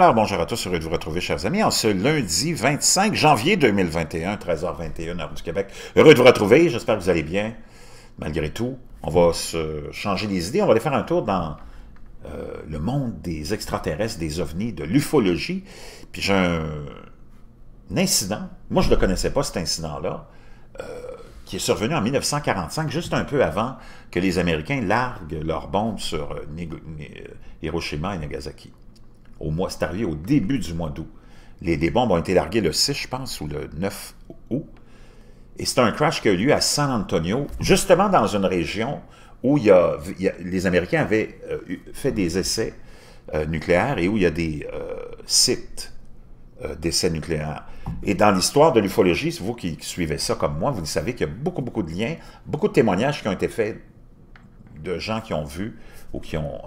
Alors, bonjour à tous, heureux de vous retrouver, chers amis, en ce lundi 25 janvier 2021, 13h21, heure du Québec. Heureux de vous retrouver, j'espère que vous allez bien, malgré tout. On va se changer les idées, on va aller faire un tour dans euh, le monde des extraterrestres, des ovnis, de l'ufologie. Puis j'ai un, incident, moi je ne le connaissais pas, cet incident-là, euh, qui est survenu en 1945, juste un peu avant que les Américains larguent leurs bombes sur euh, Hiroshima et Nagasaki au mois, c'est arrivé au début du mois d'août. Les, bombes ont été larguées le 6, je pense, ou le 9 août. Et c'est un crash qui a eu lieu à San Antonio, justement dans une région où il y a, les Américains avaient euh, fait des essais euh, nucléaires et où il y a des euh, sites d'essais nucléaires. Et dans l'histoire de l'ufologie, vous qui suivez ça comme moi, vous savez qu'il y a beaucoup, beaucoup de liens, beaucoup de témoignages qui ont été faits de gens qui ont vu ou qui ont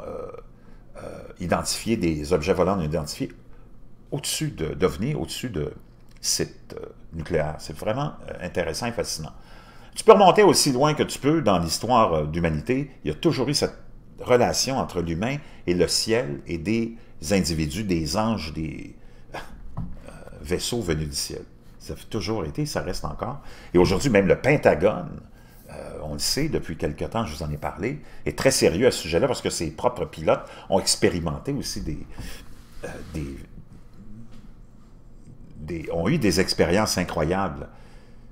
identifier des objets volants non identifiés au-dessus d'OVNI, au-dessus de sites euh, nucléaires. C'est vraiment euh, intéressant et fascinant. Tu peux remonter aussi loin que tu peux dans l'histoire d'humanité. Il y a toujours eu cette relation entre l'humain et le ciel et des individus, des anges, des vaisseaux venus du ciel. Ça a toujours été, ça reste encore. Et aujourd'hui, même le Pentagone euh, on le sait depuis quelque temps, je vous en ai parlé, est très sérieux à ce sujet-là parce que ses propres pilotes ont expérimenté aussi des, euh, des, ont eu des expériences incroyables,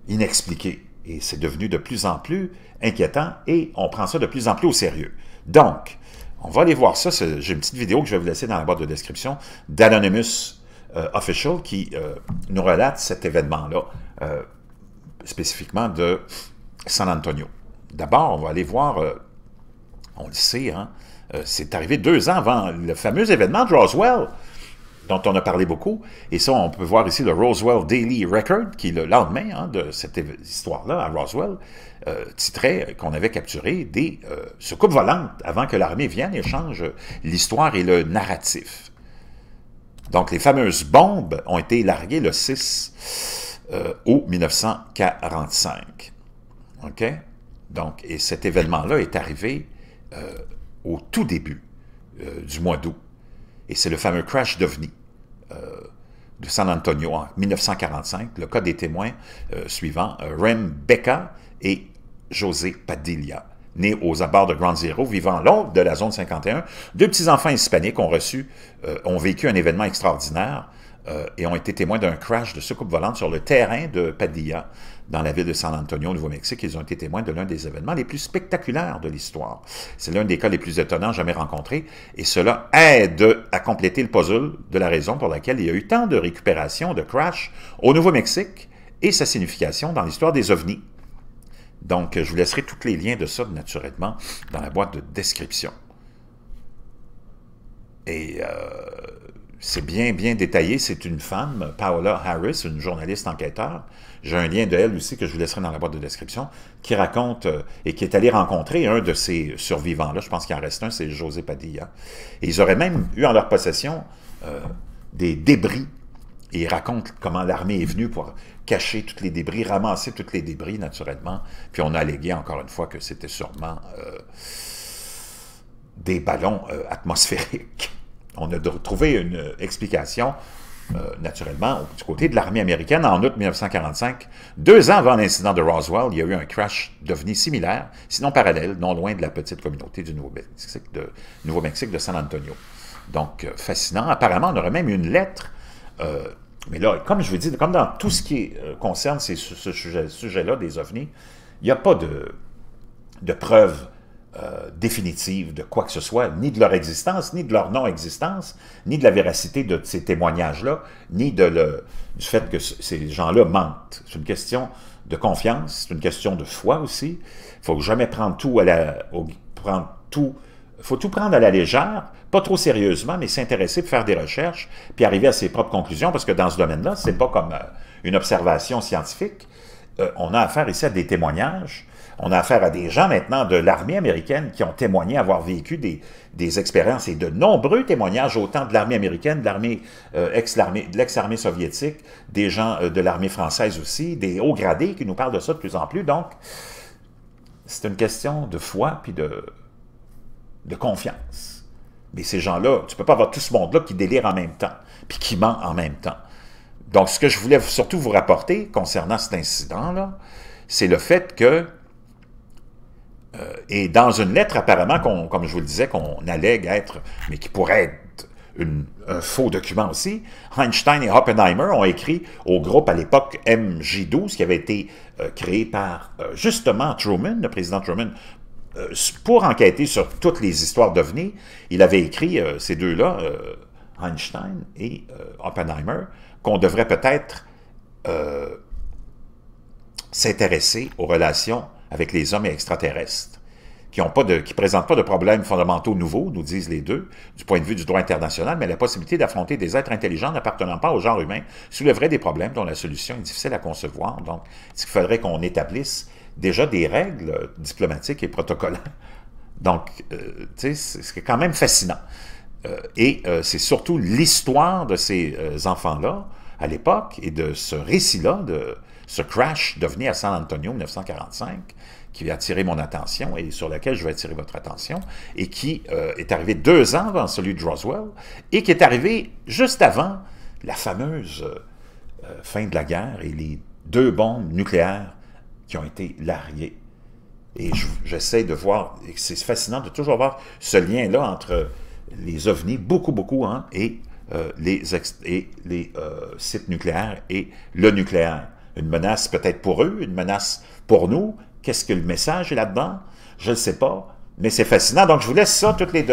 inexpliquées. Et c'est devenu de plus en plus inquiétant et on prend ça de plus en plus au sérieux. Donc, on va aller voir ça. J'ai une petite vidéo que je vais vous laisser dans la boîte de description d'Anonymous euh, Official qui nous relate cet événement-là, spécifiquement de San Antonio. D'abord, on va aller voir, euh, on le sait, hein, euh, c'est arrivé deux ans avant le fameux événement de Roswell, dont on a parlé beaucoup. Et ça, on peut voir ici le Roswell Daily Record, qui le lendemain hein, de cette histoire-là à Roswell, euh, titrait qu'on avait capturé des soucoupes volantes avant que l'armée vienne et change l'histoire et le narratif. Donc, les fameuses bombes ont été larguées le 6 août 1945. OK? Donc, et cet événement-là est arrivé euh, au tout début euh, du mois d'août. Et c'est le fameux crash d'OVNI euh, de San Antonio en 1945. Le cas des témoins suivants, Rem Becca et José Padilla, nés aux abords de Ground Zero, vivant l'autre de la zone 51. Deux petits-enfants hispaniques ont reçu, ont vécu un événement extraordinaire et ont été témoins d'un crash de soucoupe volante sur le terrain de Padilla dans la ville de San Antonio, au Nouveau-Mexique. Ils ont été témoins de l'un des événements les plus spectaculaires de l'histoire. C'est l'un des cas les plus étonnants jamais rencontrés, et cela aide à compléter le puzzle de la raison pour laquelle il y a eu tant de récupération, de crash au Nouveau-Mexique, et sa signification dans l'histoire des ovnis. Donc, je vous laisserai tous les liens de ça, naturellement, dans la boîte de description. Et euh, c'est bien, bien détaillé. C'est une femme, Paola Harris, une journaliste enquêteur, j'ai un lien de elle aussi que je vous laisserai dans la boîte de description, qui raconte euh, et qui est allé rencontrer un de ces survivants-là. Je pense qu'il en reste un, c'est José Padilla. Et ils auraient même eu en leur possession euh, des débris. Et ils racontent comment l'armée est venue pour cacher tous les débris, ramasser tous les débris, naturellement. Puis on a allégué encore une fois que c'était sûrement euh, des ballons atmosphériques. On a trouvé une explication euh, naturellement, du côté de l'armée américaine, en août 1945, deux ans avant l'incident de Roswell, il y a eu un crash devenu similaire, sinon parallèle, non loin de la petite communauté du Nouveau-Mexique de, San Antonio. Donc, euh, fascinant. Apparemment, on aurait même une lettre, euh, mais là, comme je vous dis, comme dans tout ce qui concerne ce sujet-là des ovnis, il n'y a pas de, de preuves euh, définitive de quoi que ce soit, ni de leur existence, ni de leur non-existence, ni de la véracité de ces témoignages-là, ni de le, du fait que ces gens-là mentent. C'est une question de confiance, c'est une question de foi aussi. Il faut jamais prendre tout à la... prendre tout, faut tout prendre à la légère, pas trop sérieusement, mais s'intéresser, faire des recherches, puis arriver à ses propres conclusions, parce que dans ce domaine-là, c'est pas comme euh, une observation scientifique. Euh, on a affaire ici à des témoignages, on a affaire à des gens maintenant de l'armée américaine qui ont témoigné avoir vécu des, expériences et de nombreux témoignages, autant de l'armée américaine, de l'armée euh, ex-armée, de l'ex-armée soviétique, des gens euh, de l'armée française aussi, des hauts gradés qui nous parlent de ça de plus en plus. Donc, c'est une question de foi puis de, de confiance. Mais ces gens-là, tu ne peux pas avoir tout ce monde-là qui délire en même temps, puis qui ment en même temps. Donc, ce que je voulais surtout vous rapporter concernant cet incident-là, c'est le fait que, euh, et dans une lettre apparemment, comme je vous le disais, qu'on allègue être, mais qui pourrait être un faux document aussi, Einstein et Oppenheimer ont écrit au groupe à l'époque MJ12, qui avait été euh, créé par euh, justement Truman, le président Truman, pour enquêter sur toutes les histoires d'OVNI. Il avait écrit, ces deux-là, Einstein et Oppenheimer, qu'on devrait peut-être s'intéresser aux relations avec les hommes extraterrestres, qui ne présentent pas de problèmes fondamentaux nouveaux, nous disent les deux, du point de vue du droit international, mais la possibilité d'affronter des êtres intelligents n'appartenant pas au genre humain soulèverait des problèmes dont la solution est difficile à concevoir. Donc, il faudrait qu'on établisse déjà des règles diplomatiques et protocolaires. Donc, euh, tu sais, c'est quand même fascinant. Euh, et euh, c'est surtout l'histoire de ces euh, enfants-là à l'époque et de ce récit-là, de ce crash devenu à San Antonio en 1945, qui a attiré mon attention et sur lequel je vais attirer votre attention, et qui est arrivé deux ans avant celui de Roswell, et qui est arrivé juste avant la fameuse fin de la guerre et les deux bombes nucléaires qui ont été larguées. Et j'essaie de voir, c'est fascinant de toujours voir ce lien-là entre les ovnis, beaucoup, beaucoup, hein, et euh, les, et euh, sites nucléaires et le nucléaire. Une menace peut-être pour eux, une menace pour nous. Qu'est-ce que le message est là-dedans? Je ne sais pas, mais c'est fascinant. Donc, je vous laisse ça, tous les,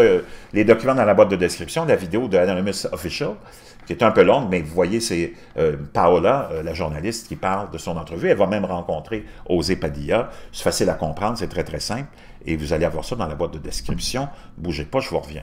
les documents dans la boîte de description, la vidéo de Anonymous Official, qui est un peu longue, mais vous voyez, c'est euh, Paola, la journaliste, qui parle de son entrevue. Elle va même rencontrer Osé Padilla. C'est facile à comprendre, c'est très, très simple et vous allez avoir ça dans la boîte de description. Bougez pas, je vous reviens.